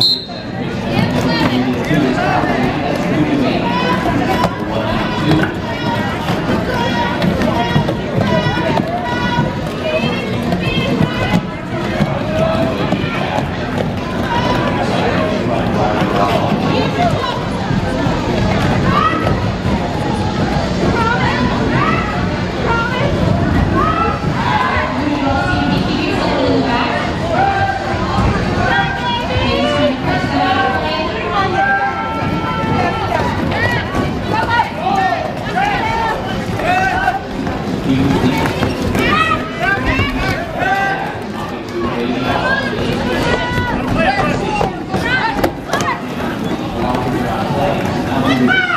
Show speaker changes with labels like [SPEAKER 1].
[SPEAKER 1] Obrigado. Come on!